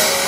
Thank you.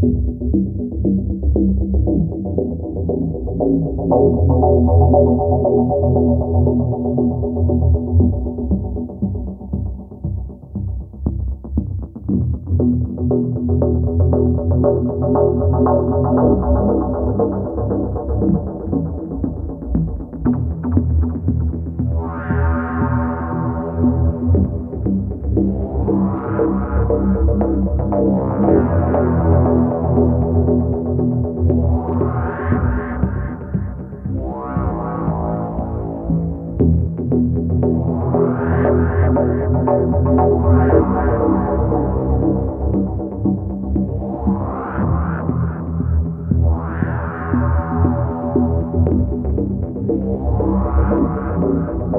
Thank you.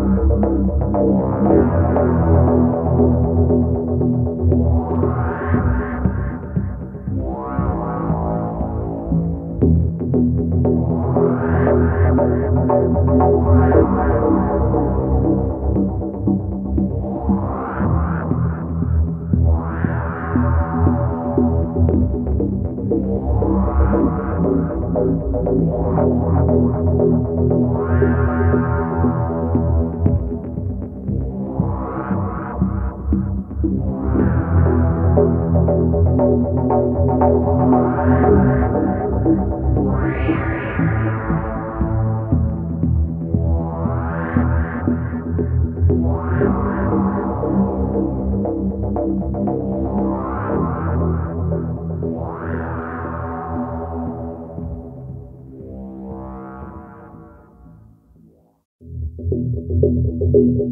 Thank you.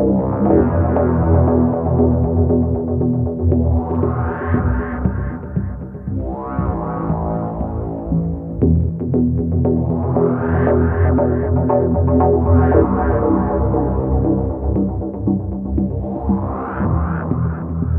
Thank